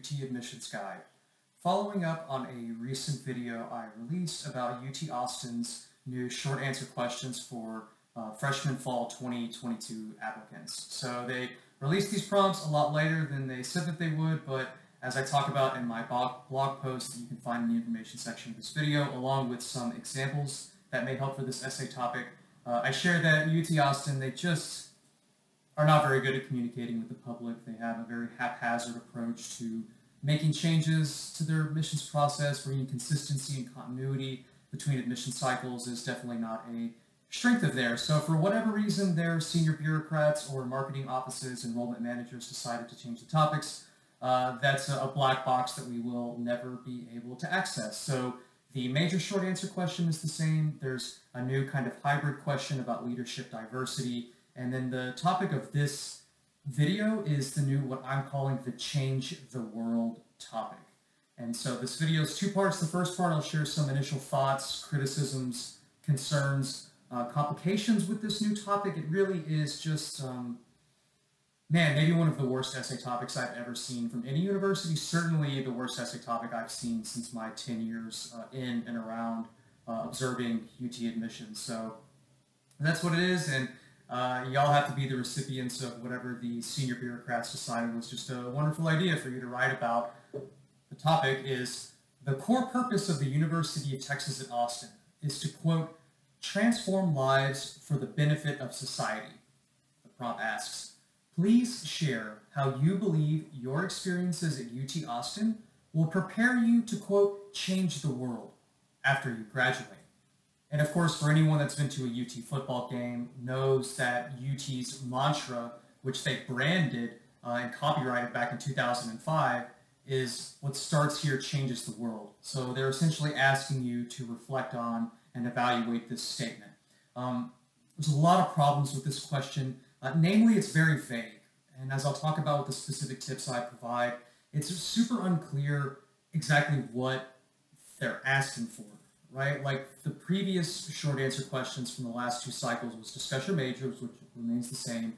UT Admissions Guy. Following up on a recent video I released about UT Austin's new short answer questions for uh, freshman fall 2022 applicants. So they released these prompts a lot later than they said that they would, but as I talk about in my blog post that you can find in the information section of this video, along with some examples that may help for this essay topic, uh, I share that UT Austin, they just are not very good at communicating with the public. They have a very haphazard approach to making changes to their admissions process, bringing consistency and continuity between admission cycles is definitely not a strength of theirs. So for whatever reason, their senior bureaucrats or marketing offices, enrollment managers decided to change the topics. Uh, that's a, black box that we will never be able to access. So the major short answer question is the same. There's a new kind of hybrid question about leadership diversity. And then the topic of this video is the new, what I'm calling the change the world topic. And so this video is two parts. The first part, I'll share some initial thoughts, criticisms, concerns, uh, complications with this new topic. It really is just, um, man, maybe one of the worst essay topics I've ever seen from any university. Certainly the worst essay topic I've seen since my 10 years uh, in and around uh, observing UT admissions. So that's what it is. And uh, y'all have to be the recipients of whatever the senior bureaucrats decided was just a wonderful idea for you to write about. The topic is the core purpose of the University of Texas at Austin is to, quote, transform lives for the benefit of society. The prompt asks, please share how you believe your experiences at UT Austin will prepare you to, quote, change the world after you graduate. And of course, for anyone that's been to a UT football game, knows that UT's mantra, which they branded uh, and copyrighted back in 2005, is what starts here changes the world. So they're essentially asking you to reflect on and evaluate this statement. Um, there's a lot of problems with this question. Uh, namely, it's very vague. And as I'll talk about with the specific tips I provide, it's super unclear exactly what they're asking for right? Like the previous short answer questions from the last two cycles was discuss your majors, which remains the same.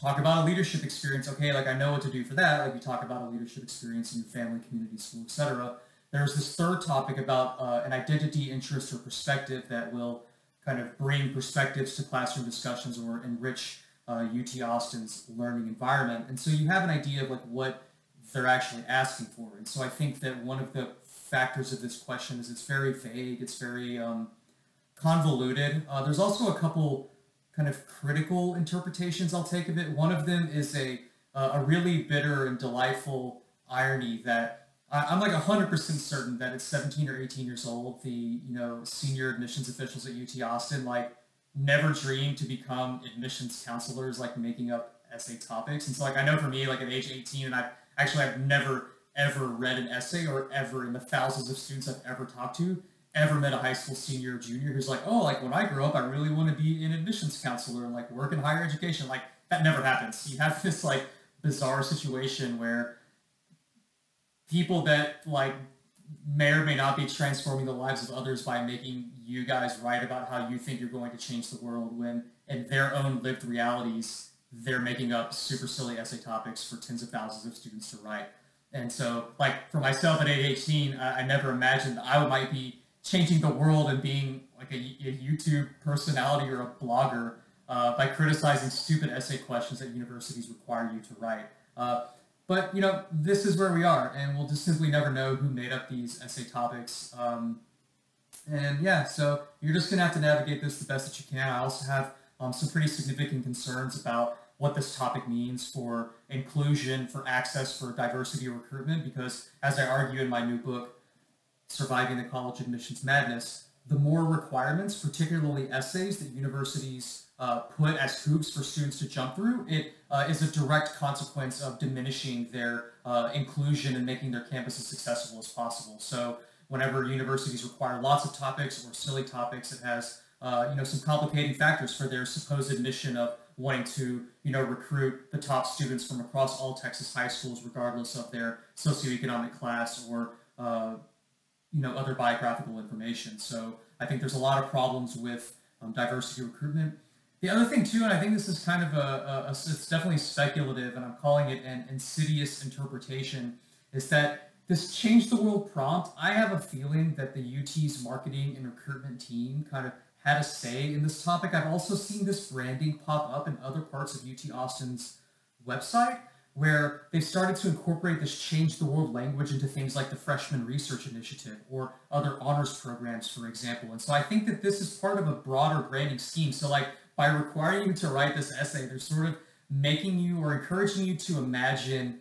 Talk about a leadership experience. Okay, like I know what to do for that. Like you talk about a leadership experience in your family, community, school, etc. There's this third topic about uh, an identity, interest, or perspective that will kind of bring perspectives to classroom discussions or enrich uh, UT Austin's learning environment. And so you have an idea of like what they're actually asking for. And so I think that one of the factors of this question is it's very vague, it's very um, convoluted. Uh, there's also a couple kind of critical interpretations I'll take of it. One of them is a, uh, a really bitter and delightful irony that I, I'm like 100% certain that it's 17 or 18 years old. The, you know, senior admissions officials at UT Austin, like, never dreamed to become admissions counselors, like making up essay topics. And so, like, I know for me, like at age 18, and I've actually I've never ever read an essay or ever in the thousands of students I've ever talked to ever met a high school senior or junior who's like, oh, like when I grow up, I really want to be an admissions counselor and like work in higher education. Like that never happens. You have this like bizarre situation where people that like may or may not be transforming the lives of others by making you guys write about how you think you're going to change the world when in their own lived realities they're making up super silly essay topics for tens of thousands of students to write. And so, like for myself at age 18, I, I never imagined I might be changing the world and being like a, a YouTube personality or a blogger uh, by criticizing stupid essay questions that universities require you to write. Uh, but you know, this is where we are, and we'll just simply never know who made up these essay topics. Um, and yeah, so you're just gonna have to navigate this the best that you can. I also have um, some pretty significant concerns about what this topic means for inclusion, for access, for diversity recruitment, because as I argue in my new book, Surviving the College Admissions Madness, the more requirements, particularly essays that universities uh, put as hoops for students to jump through, it uh, is a direct consequence of diminishing their uh, inclusion and making their campus as accessible as possible. So whenever universities require lots of topics or silly topics, it has uh, you know some complicating factors for their supposed mission of wanting to, you know, recruit the top students from across all Texas high schools, regardless of their socioeconomic class or, uh, you know, other biographical information. So I think there's a lot of problems with um, diversity recruitment. The other thing too, and I think this is kind of a, a, a it's definitely speculative, and I'm calling it an insidious interpretation, is that this change the world prompt. I have a feeling that the UT's marketing and recruitment team kind of had a say in this topic. I've also seen this branding pop up in other parts of UT Austin's website where they've started to incorporate this change the world language into things like the freshman research initiative or other honors programs for example and so i think that this is part of a broader branding scheme so like by requiring you to write this essay they're sort of making you or encouraging you to imagine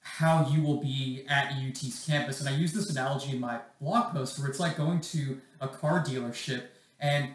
how you will be at UT's campus. And I use this analogy in my blog post where it's like going to a car dealership and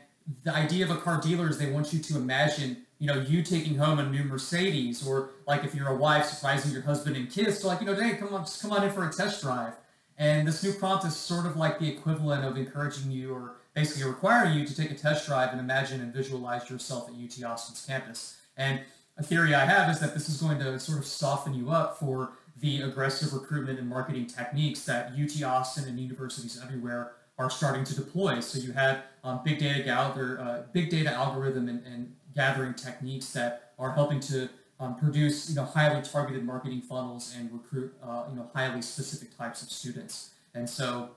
the idea of a car dealer is they want you to imagine, you know, you taking home a new Mercedes or like if you're a wife surprising your husband and kids, so like, you know, hey, come on, just come on in for a test drive. And this new prompt is sort of like the equivalent of encouraging you or basically requiring you to take a test drive and imagine and visualize yourself at UT Austin's campus. And a theory I have is that this is going to sort of soften you up for the aggressive recruitment and marketing techniques that UT Austin and universities everywhere are starting to deploy. So you have um, big data gather, uh, big data algorithm and, and, gathering techniques that are helping to um, produce you know highly targeted marketing funnels and recruit uh, you know highly specific types of students. And so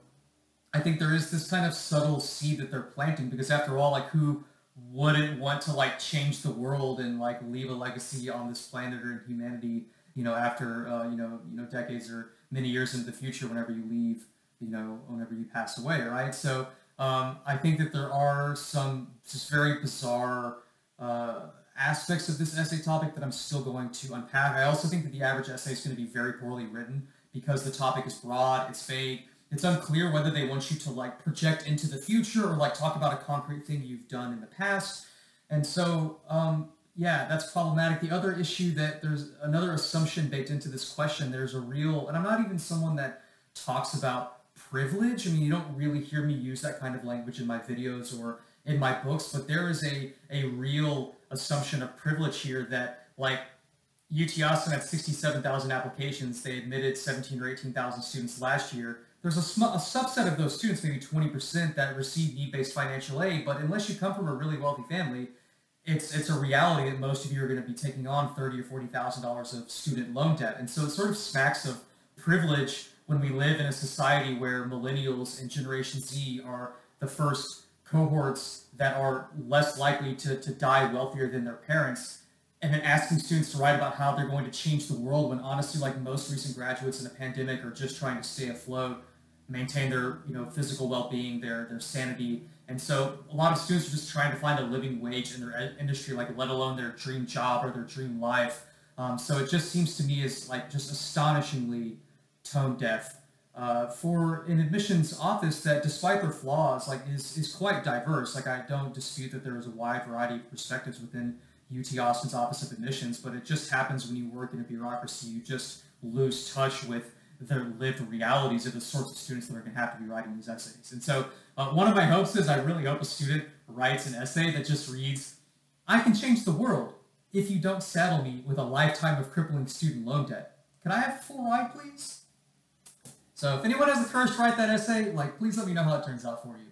I think there is this kind of subtle seed that they're planting because after all, like who wouldn't want to like change the world and like leave a legacy on this planet or in humanity you know, after uh, you know, you know, decades or many years into the future, whenever you leave, you know, whenever you pass away, right? So um, I think that there are some just very bizarre uh, aspects of this essay topic that I'm still going to unpack. I also think that the average essay is going to be very poorly written because the topic is broad, it's vague, it's unclear whether they want you to like project into the future or like talk about a concrete thing you've done in the past. And so um, yeah, that's problematic. The other issue that there's another assumption baked into this question. There's a real, and I'm not even someone that talks about privilege. I mean, you don't really hear me use that kind of language in my videos or in my books, but there is a, a real assumption of privilege here that like UT Austin had 67,000 applications. They admitted 17 or 18,000 students last year. There's a, sm- a subset of those students, maybe 20%, that receive need-based financial aid. But unless you come from a really wealthy family, it's it's a reality that most of you are going to be taking on thirty or forty thousand dollars of student loan debt, and so it sort of smacks of privilege when we live in a society where millennials and Generation Z are the first cohorts that are less likely to, to die wealthier than their parents, and then asking students to write about how they're going to change the world when honestly, like most recent graduates in a pandemic, are just trying to stay afloat, maintain their you know physical well-being, their their sanity, and so a lot of students are just trying to find a living wage in their industry, like let alone their dream job or their dream life. Um, so it just seems to me as like just astonishingly tone deaf uh, for an admissions office that, despite their flaws, like is is quite diverse. Like I don't dispute that there is a wide variety of perspectives within UT Austin's Office of Admissions, but it just happens when you work in a bureaucracy, you just lose touch with the lived realities of the sorts of students that are going to have to be writing these essays. And so uh, one of my hopes is I really hope a student writes an essay that just reads, I can change the world if you don't saddle me with a lifetime of crippling student loan debt. Can I have a full ride, please? So if anyone has the courage to write that essay, like, please let me know how it turns out for you.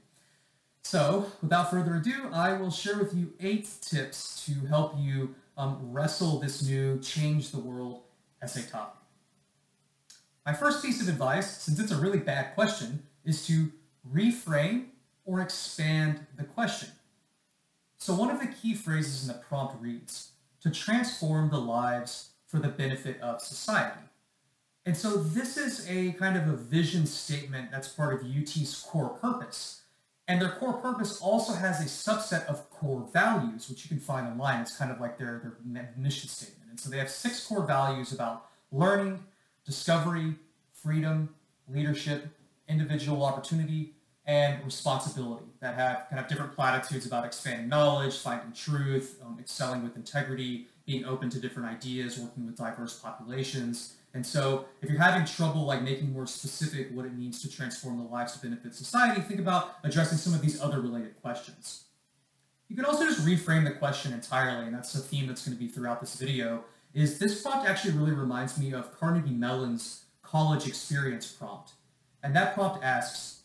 So without further ado, I will share with you eight tips to help you um, wrestle this new change the world essay topic. My first piece of advice, since it's a really bad question, is to reframe or expand the question. So one of the key phrases in the prompt reads, to transform the lives for the benefit of society. And so this is a kind of a vision statement that's part of UT's core purpose. And their core purpose also has a subset of core values, which you can find online. It's kind of like their, their mission statement. And so they have six core values about learning, discovery, freedom, leadership, individual opportunity, and responsibility that have kind of different platitudes about expanding knowledge, finding truth, um, excelling with integrity, being open to different ideas, working with diverse populations. And so if you're having trouble like making more specific what it means to transform the lives to benefit society, think about addressing some of these other related questions. You can also just reframe the question entirely, and that's a theme that's going to be throughout this video, is this prompt actually really reminds me of Carnegie Mellon's college experience prompt. And that prompt asks,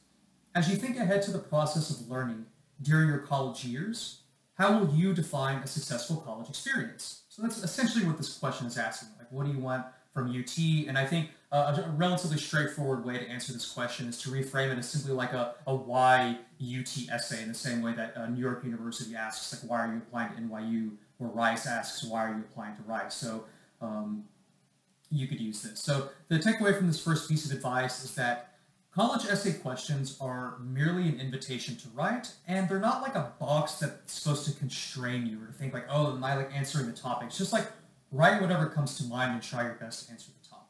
as you think ahead to the process of learning during your college years, how will you define a successful college experience? So that's essentially what this question is asking. Like, what do you want from UT? And I think uh, a relatively straightforward way to answer this question is to reframe it as simply like a, a why UT essay in the same way that uh, New York University asks, like, why are you applying to NYU? Or Rice asks, why are you applying to Rice? So um, you could use this. So the takeaway from this first piece of advice is that college essay questions are merely an invitation to write, and they're not like a box that's supposed to constrain you or to think like, oh, am I like answering the topic? It's just like write whatever comes to mind and try your best to answer the topic.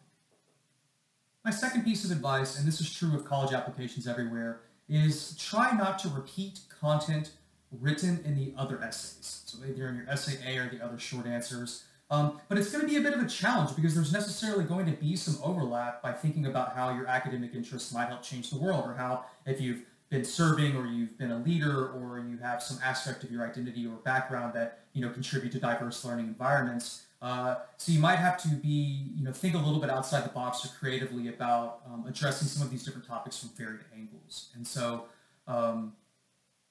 My second piece of advice, and this is true of college applications everywhere, is try not to repeat content written in the other essays. So either in your essay A or the other short answers. Um, but it's going to be a bit of a challenge because there's necessarily going to be some overlap by thinking about how your academic interests might help change the world or how if you've been serving or you've been a leader or you have some aspect of your identity or background that you know contribute to diverse learning environments. Uh, so you might have to be, you know, think a little bit outside the box or creatively about um, addressing some of these different topics from varied angles. And so um,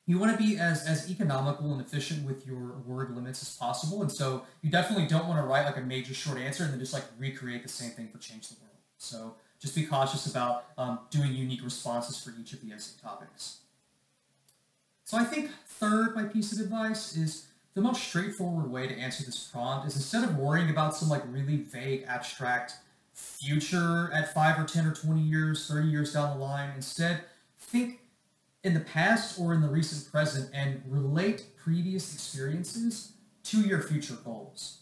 you want to be as, as economical and efficient with your word limits as possible. And so you definitely don't want to write like a major short answer and then just like recreate the same thing for change the world. So just be cautious about um, doing unique responses for each of the essay topics. So I think third, my piece of advice is the most straightforward way to answer this prompt is instead of worrying about some like really vague abstract future at 5 or 10 or 20 years, 30 years down the line, instead think in the past or in the recent present and relate previous experiences to your future goals.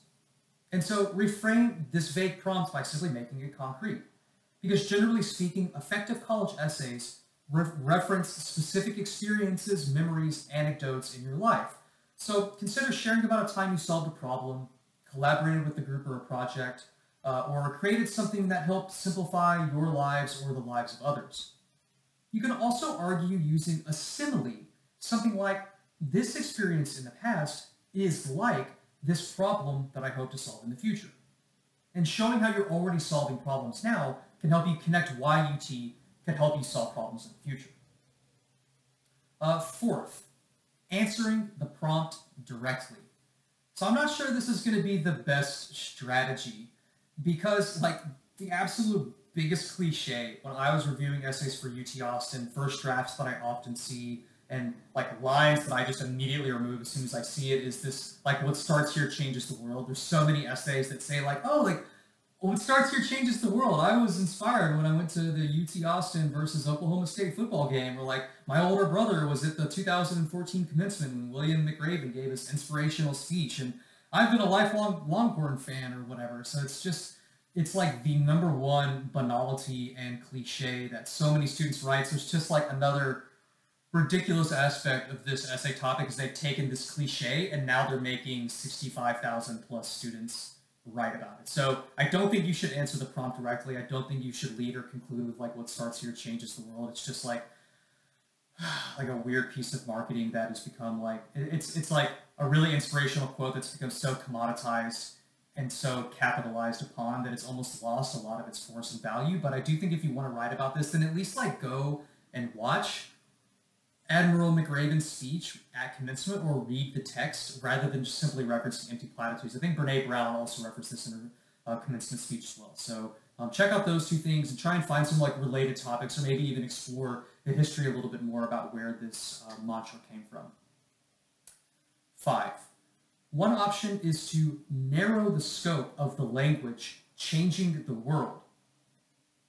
And so reframe this vague prompt by simply making it concrete. Because generally speaking, effective college essays re- reference specific experiences, memories, anecdotes in your life. So consider sharing about a time you solved a problem, collaborated with a group or a project, uh, or created something that helped simplify your lives or the lives of others. You can also argue using a simile, something like, this experience in the past is like this problem that I hope to solve in the future. And showing how you're already solving problems now can help you connect why UT can help you solve problems in the future. Uh, fourth, answering the prompt directly. So I'm not sure this is going to be the best strategy because like the absolute biggest cliche when I was reviewing essays for UT Austin, first drafts that I often see, and like lines that I just immediately remove as soon as I see it is this like what starts here changes the world. There's so many essays that say like, oh, like what starts here changes the world. I was inspired when I went to the UT Austin versus Oklahoma State football game, where like my older brother was at the 2014 commencement when William McRaven gave his inspirational speech, and I've been a lifelong Longhorn fan or whatever. So it's just it's like the number one banality and cliche that so many students write. So it's just like another ridiculous aspect of this essay topic is they've taken this cliche and now they're making 65,000 plus students write about it. So I don't think you should answer the prompt directly. I don't think you should lead or conclude with like what starts here changes the world. It's just like like a weird piece of marketing that has become like it's it's like a really inspirational quote that's become so commoditized and so capitalized upon that it's almost lost a lot of its force and value. But I do think if you want to write about this, then at least like go and watch Admiral McRaven's speech at commencement or read the text rather than just simply referencing empty platitudes. I think Brene Brown also referenced this in her uh, commencement speech as well. So um, check out those two things and try and find some like related topics or maybe even explore the history a little bit more about where this uh, mantra came from. Five, one option is to narrow the scope of the language changing the world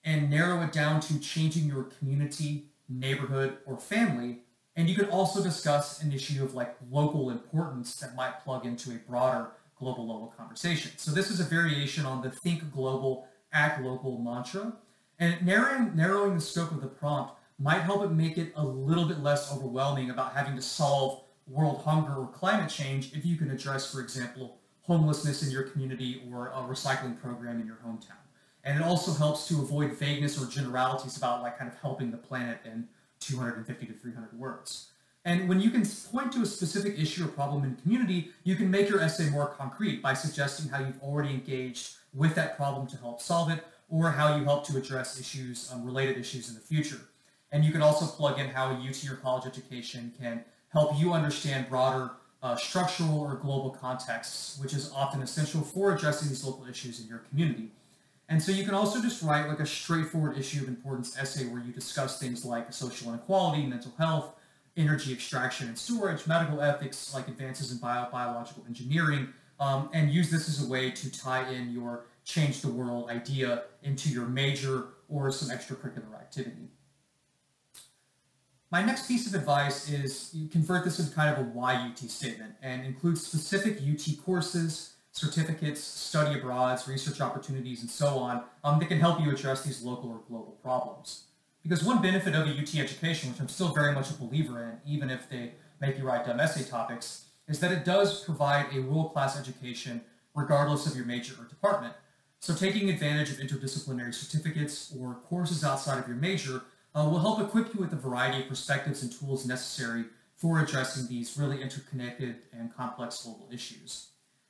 and narrow it down to changing your community, neighborhood, or family. And you could also discuss an issue of like local importance that might plug into a broader global level conversation. So this is a variation on the think global, act local mantra. And narrowing, narrowing the scope of the prompt might help it make it a little bit less overwhelming about having to solve world hunger or climate change if you can address, for example, homelessness in your community or a recycling program in your hometown. And it also helps to avoid vagueness or generalities about like kind of helping the planet in 250 to 300 words. And when you can point to a specific issue or problem in community, you can make your essay more concrete by suggesting how you've already engaged with that problem to help solve it, or how you help to address issues, um, related issues in the future. And you can also plug in how UT or college education can help you understand broader uh, structural or global contexts, which is often essential for addressing these local issues in your community. And so you can also just write like a straightforward issue of importance essay where you discuss things like social inequality, mental health, energy extraction and storage, medical ethics, like advances in bio biological engineering, um, and use this as a way to tie in your change the world idea into your major or some extracurricular activity. My next piece of advice is you convert this into kind of a why UT statement and include specific UT courses, certificates, study abroads, research opportunities, and so on um, that can help you address these local or global problems. Because one benefit of a UT education, which I'm still very much a believer in, even if they make you write dumb essay topics, is that it does provide a world-class education regardless of your major or department. So taking advantage of interdisciplinary certificates or courses outside of your major uh, will help equip you with a variety of perspectives and tools necessary for addressing these really interconnected and complex global issues.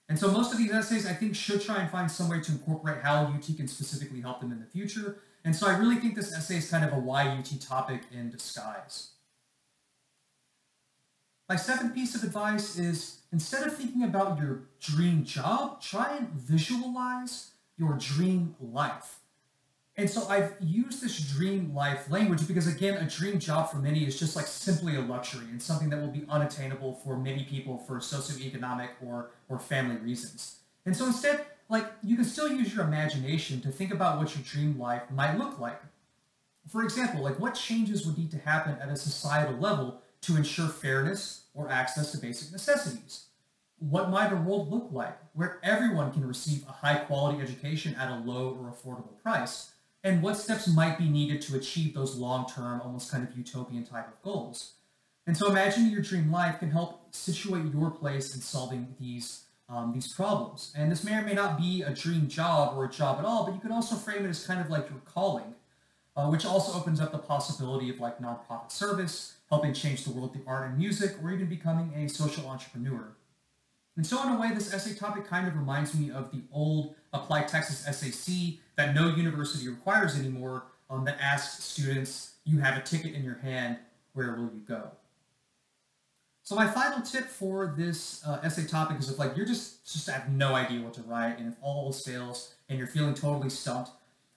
And so most of these essays, I think, should try and find some way to incorporate how UT can specifically help them in the future. And so I really think this essay is kind of a why UT topic in disguise. My seventh piece of advice is instead of thinking about your dream job, try and visualize your dream life. And so I've used this dream life language because again, a dream job for many is just like simply a luxury and something that will be unattainable for many people for socioeconomic or, or family reasons. And so instead, like you can still use your imagination to think about what your dream life might look like. For example, like what changes would need to happen at a societal level to ensure fairness or access to basic necessities? What might a world look like where everyone can receive a high quality education at a low or affordable price? And what steps might be needed to achieve those long-term, almost kind of utopian type of goals. And so imagining your dream life can help situate your place in solving these, um, these problems. And this may or may not be a dream job or a job at all, but you can also frame it as kind of like your calling, uh, which also opens up the possibility of like nonprofit service, helping change the world through art and music, or even becoming a social entrepreneur. And so in a way, this essay topic kind of reminds me of the old ApplyTexas SAC that no university requires anymore um, that asks students, you have a ticket in your hand, where will you go? So my final tip for this uh, essay topic is if like you're just just have no idea what to write and if all else fails and you're feeling totally stumped,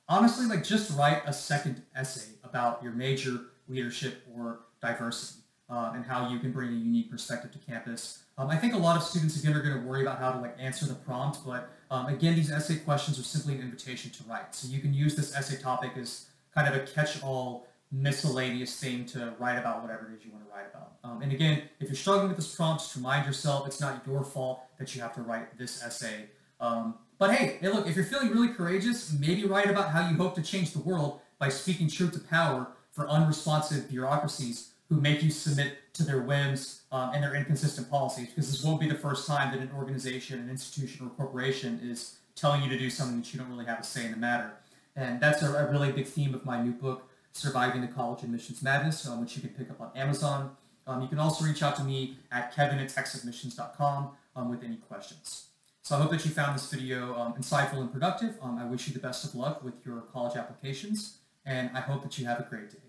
honestly like just write a second essay about your major, leadership, or diversity uh, and how you can bring a unique perspective to campus. Um, I think a lot of students again are going to worry about how to like answer the prompt, but um, again, these essay questions are simply an invitation to write. So you can use this essay topic as kind of a catch-all miscellaneous thing to write about whatever it is you want to write about. Um, and again, if you're struggling with this prompt, just remind yourself it's not your fault that you have to write this essay. Um, but hey, hey, look, if you're feeling really courageous, maybe write about how you hope to change the world by speaking truth to power for unresponsive bureaucracies who make you submit to their whims um, and their inconsistent policies, because this won't be the first time that an organization, an institution, or corporation is telling you to do something that you don't really have a say in the matter. And that's a, a really big theme of my new book, Surviving the College Admissions Madness, um, which you can pick up on Amazon. Um, you can also reach out to me at kevin at texadmissions.com um, with any questions. So I hope that you found this video um, insightful and productive. Um, I wish you the best of luck with your college applications, and I hope that you have a great day.